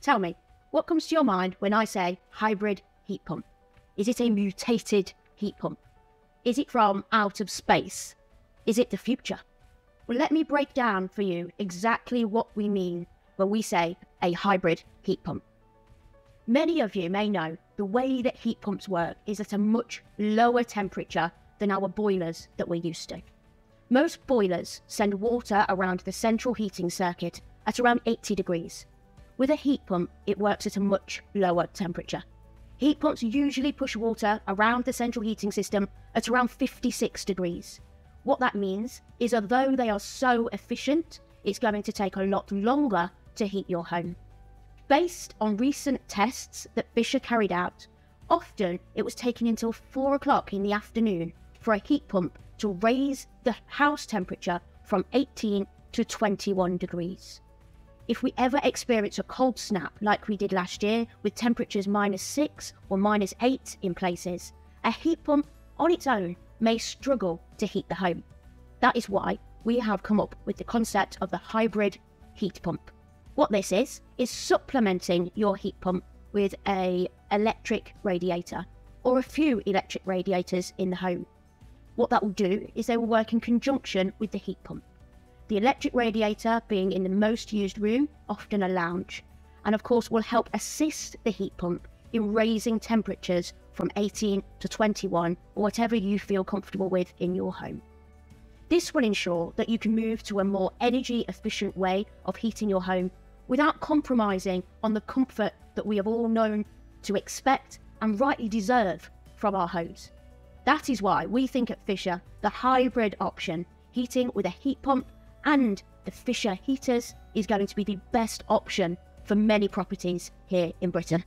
Tell me, what comes to your mind when I say hybrid heat pump? Is it a mutated heat pump? Is it from out of space? Is it the future? Well, let me break down for you exactly what we mean when we say a hybrid heat pump. Many of you may know the way that heat pumps work is at a much lower temperature than our boilers that we're used to. Most boilers send water around the central heating circuit at around 80 degrees. With a heat pump, it works at a much lower temperature. Heat pumps usually push water around the central heating system at around 56 degrees. What that means is, although they are so efficient, it's going to take a lot longer to heat your home. Based on recent tests that Fischer carried out, often it was taking until 4 o'clock in the afternoon for a heat pump to raise the house temperature from 18 to 21 degrees. If we ever experience a cold snap like we did last year with temperatures minus 6 or minus 8 in places, a heat pump on its own may struggle to heat the home. That is why we have come up with the concept of the hybrid heat pump. What this is, is supplementing your heat pump with a electric radiator or a few electric radiators in the home. What that will do is they will work in conjunction with the heat pump. The electric radiator being in the most used room, often a lounge, and of course will help assist the heat pump in raising temperatures from 18 to 21 or whatever you feel comfortable with in your home. This will ensure that you can move to a more energy efficient way of heating your home without compromising on the comfort that we have all known to expect and rightly deserve from our homes. That is why we think at Fischer the hybrid option, heating with a heat pump and the Fischer heaters, is going to be the best option for many properties here in Britain.